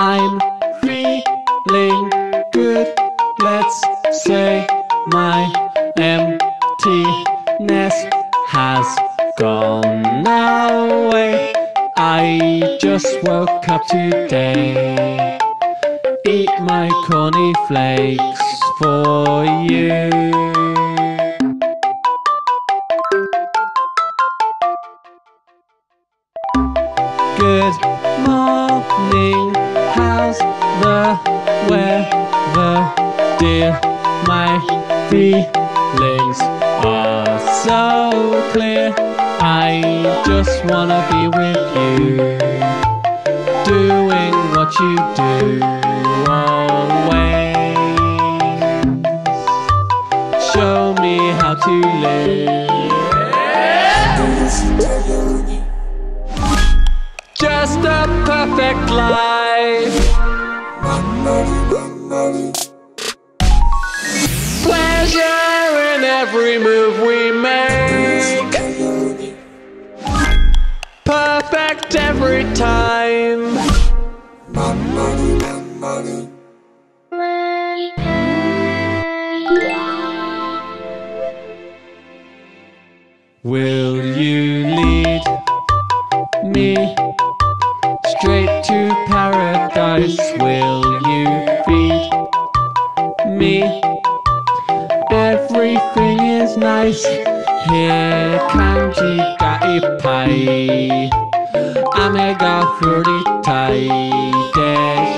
I'm feeling good. Let's say my emptiness has gone away. I just woke up today. Eat my corny flakes for you. Good morning, the weather, dear? My feelings are so clear. I just wanna be with you, doing what you do always. Show me how to live. Just a perfect life. Pleasure in every move we make. Perfect every time. Will you lead me straight to paradise? Will me? Everything is nice. Here kanji ga ippai. Ame ga furitai desu.